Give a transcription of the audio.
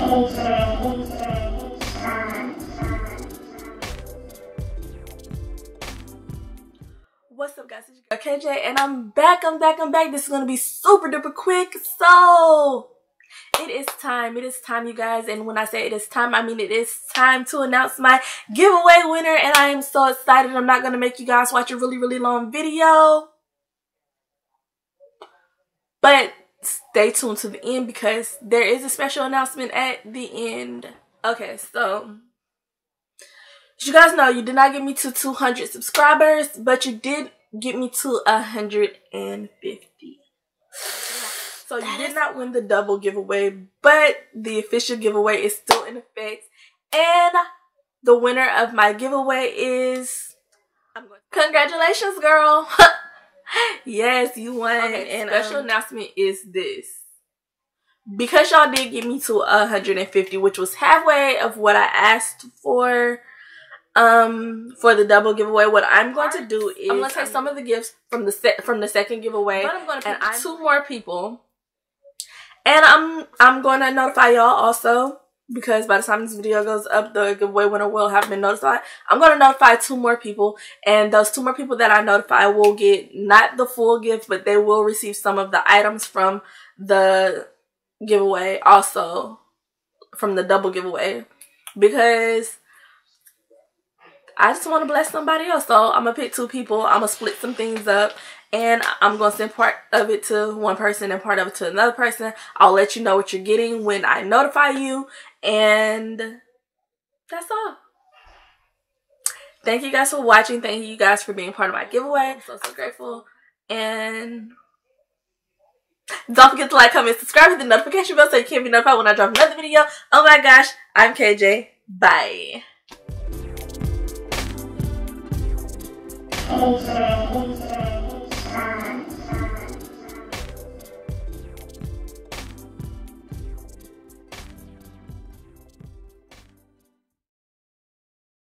What's up guys, it's your girl KJ and I'm back, I'm back, I'm back. This is gonna be super duper quick. So it is time, it is time you guys. And when I say it is time, I mean it is time to announce my giveaway winner. And I am so excited. I'm not gonna make you guys watch a really, really long video. But stay tuned to the end because there is a special announcement at the end. Okay, so as you guys know, you did not get me to 200 subscribers, but you did get me to 150. So you did not win the double giveaway, but the official giveaway is still in effect. And the winner of my giveaway is Congratulations, girl. yes, you won. Okay, and special um, announcement is this. Because y'all did get me to 150, which was halfway of what I asked for, um for the double giveaway what i'm going to do is i'm going to take some of the gifts from the set from the second giveaway but i'm going to pick two more people and i'm i'm going to notify y'all also because by the time this video goes up the giveaway winner will have been notified i'm going to notify two more people and those two more people that i notify will get not the full gift but they will receive some of the items from the giveaway also from the double giveaway because I just want to bless somebody else. So I'm going to pick two people. I'm going to split some things up. And I'm going to send part of it to one person and part of it to another person. I'll let you know what you're getting when I notify you. And that's all. Thank you guys for watching. Thank you guys for being part of my giveaway. I'm so, so grateful. And don't forget to like, comment, subscribe, hit the notification bell so you can be notified when I drop another video. Oh my gosh, I'm KJ. Bye. Oh, 好。